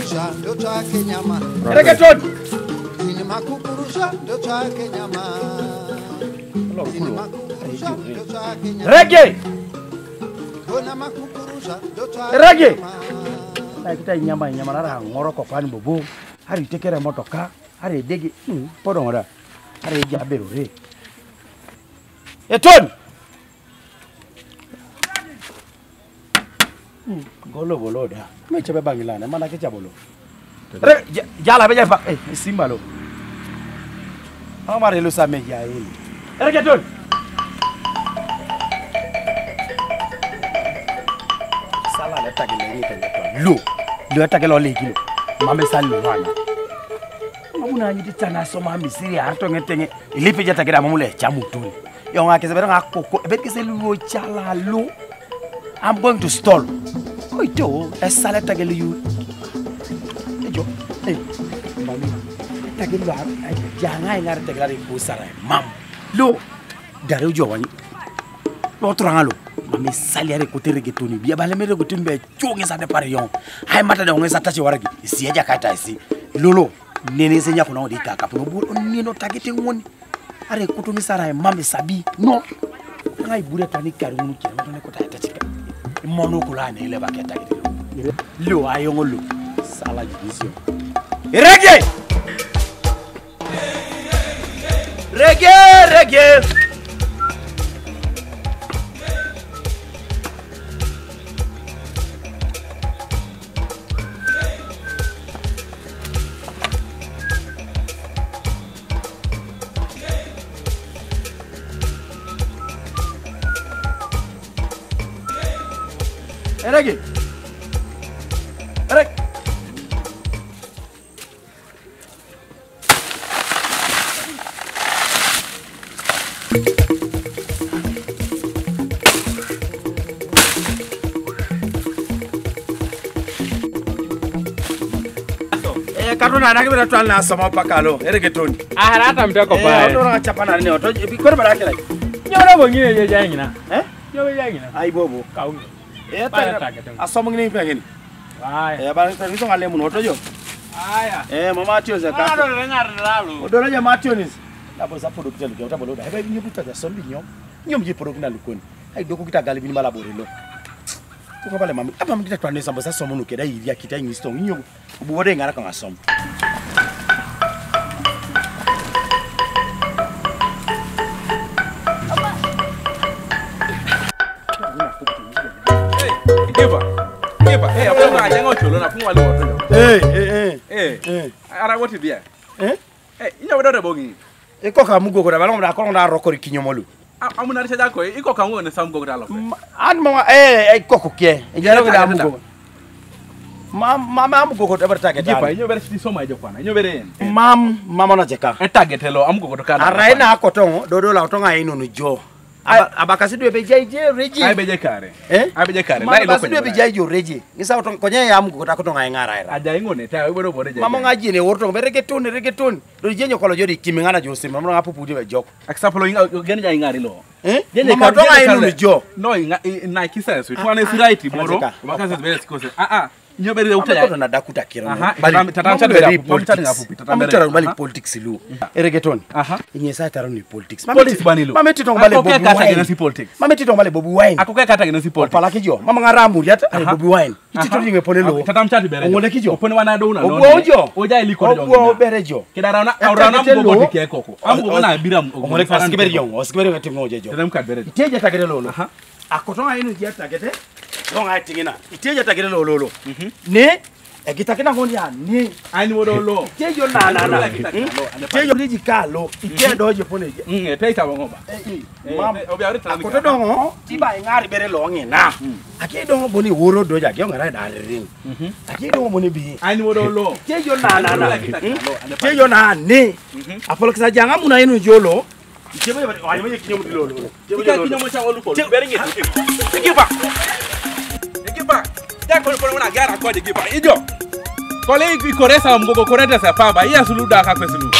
ndo chake nyama Reggaeton. ini makukurusha ndo chake nyama ini makukurusha ndo chake nyama Reggae. Kona makukurusha ndo chake Reggae. nyama Na kita nyama nyama lara ngoro ko kwani bobo. Hari tekere motoka. Hari dege. Hmm, podo ngora. Hari jabero re. Eton. Golo bolo da. Me chebe bangilana mana ke chabolo. Re ja- jala be jaba eh simba lo. Amare lo same ya ele. Reggaeton. sala le tagele ni tele to lo lo tagele le kilo mame le wana mamuna ni tana so mami siri har to ngetenge ilipe jata gida mamule chamu tu yo nga kese bera koko bet kese lo chala lo i'm going to stall. Oi to e sale tagele yu ejo eh mami. Tagele lo janga ngar tagele ko sara mam. Lo dare jo wani. Lo turanga lo mami sali yare kote reggaetoni. Biya bale me reggaetoni be chonge sa de parion hay mata de ngesa waragi si eja kata si. Lolo nene se nya kuna odi kaka puno bu ni no tagete woni are kuto mi sara mami sabi no. Ngai bure tani karu mu ke no ne kota tachi ka mono kula ne ile baketa ile lo ayongo lo sala judisio reggae! Reggae reggae! ഇറങ്ങി ഇറങ്ങി eh, karuna na kibira twal na sama pakalo. Erege toni ahara atamita ko pa eh odora chapana ne oto bi kore bara kila nyoro bongine je jangina eh? Nyobe jangina ai bobo kaunga asomngini ipekini barangitangito ngale mun hotojo aya mama atioze ka odoro ja mationis labo sa podo kitel kiota bolo da hebe nyebu ta sombi nyom. Nyom je podo kinal koni ai doku kita galibi ni mala borelo tuko pale mama apa mkita twanesa mbo sa somo nukeda iria kita ingistong nyo buwode ngara kanga somo mocho lona kumwa lo to eh, eh eh eh. Eh ara woti bia eh? Eh ina wadada bongi. Iko ka mugo ko da balon da ko da rokori kinyo molu. Amuna risa dako iko ka ngone sam gogo da lo an mo eh, eh iko ko ke jalo da mugo mam mama am gogo da barta ke jipa inyo ber si soma jo kwana inyo mam mama jeka. Target lo am gogo da kana ara ina ko to do la to ngai no jo abakasidu ebejaije reje? Abeje kare. Eh? Abeje kare. Mara basidu ebejaije reje. Ngisa to konye yamgu kota kuto ngai ngara ira aja ingone ta wero bore je mamo ngaji ne worto bereke tun reke tun do jenyo kolo jodi kimingana jo sima. Mamo ngapu pudi be jok example inga gene ja ingari lo. Eh? Jenye kalo mamo to ngai nu jo. No inga na kisa ah, so tuane ah. siraiti boro. Bakasa bele sikose. Ah ah nyoberire utaya na dakuta kira aha tatanta bera politics. ngafupi tatanta bera bali politics bere jo kidara na aurana mbo tagete. Longa tingina. Iteje tagere lolo lo. Ne egitakina ngoni ya ne. ani wodo lo Itejo na na na. Kita- lo, Itejo liji kalo. Ite doje pone je. mm te ita bongo ba Mam. eh, obi ari tata Akoto dongo tiba ngari bere lo ngina. Aki dongo boni woro doja ke ngara da ring. Aki dongo boni bi. ani wodo lo Itejo na na na. Kita- lo, Itejo na ne. Apolo kisa janga muna inu jolo. Itebo yaba wa yaba kinyo mudi lolo. Ko Che- bere ngi giba da ko ko na gyara ko da giba ijo. Ko le ki ko resa mgo ko resa sa pamba. Iya sulu da ka kwesulu